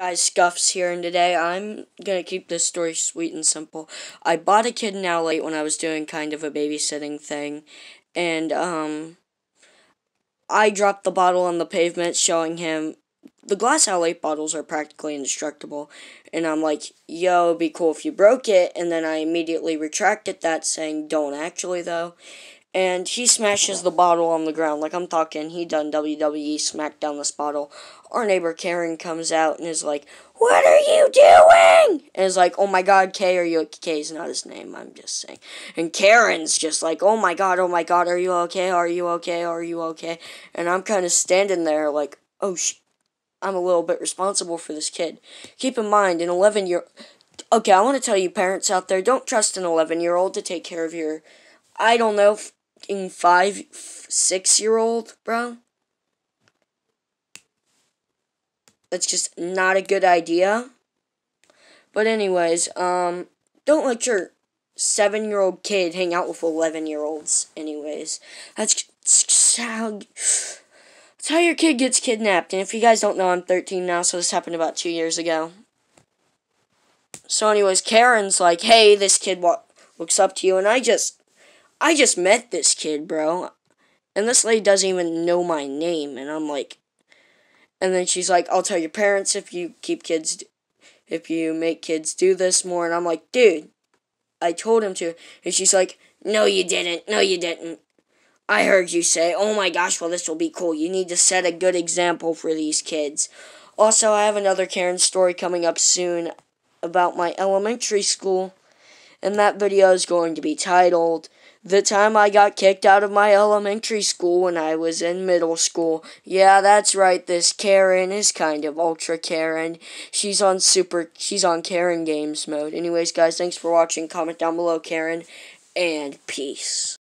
Guys, Scuffs here, and today. I'm gonna keep this story sweet and simple. I bought a kid now late when I was doing kind of a babysitting thing, and, um, I dropped the bottle on the pavement showing him the glass L8 bottles are practically indestructible, and I'm like, yo, it'd be cool if you broke it, and then I immediately retracted that saying, don't actually, though, and he smashes the bottle on the ground. Like I'm talking, he done WWE smacked down this bottle. Our neighbor Karen comes out and is like, "What are you doing?" And is like, "Oh my God, Kay, are you okay?" Kay is not his name. I'm just saying. And Karen's just like, "Oh my God, oh my God, are you okay? Are you okay? Are you okay?" And I'm kind of standing there like, "Oh sh." I'm a little bit responsible for this kid. Keep in mind, an 11 year. Okay, I want to tell you, parents out there, don't trust an 11 year old to take care of your. I don't know, fucking five, six year old, bro. That's just not a good idea. But anyways, um, don't let your seven year old kid hang out with eleven year olds. Anyways, that's how. That's how your kid gets kidnapped. And if you guys don't know, I'm 13 now, so this happened about two years ago. So, anyways, Karen's like, hey, this kid looks up to you, and I just I just met this kid, bro. And this lady doesn't even know my name. And I'm like, and then she's like, I'll tell your parents if you keep kids, if you make kids do this more. And I'm like, dude, I told him to. And she's like, no, you didn't. No, you didn't. I heard you say, oh my gosh, well, this will be cool. You need to set a good example for these kids. Also, I have another Karen story coming up soon about my elementary school. And that video is going to be titled the time I got kicked out of my elementary school when I was in middle school. Yeah, that's right, this Karen is kind of ultra Karen. She's on super, she's on Karen games mode. Anyways, guys, thanks for watching. Comment down below, Karen, and peace.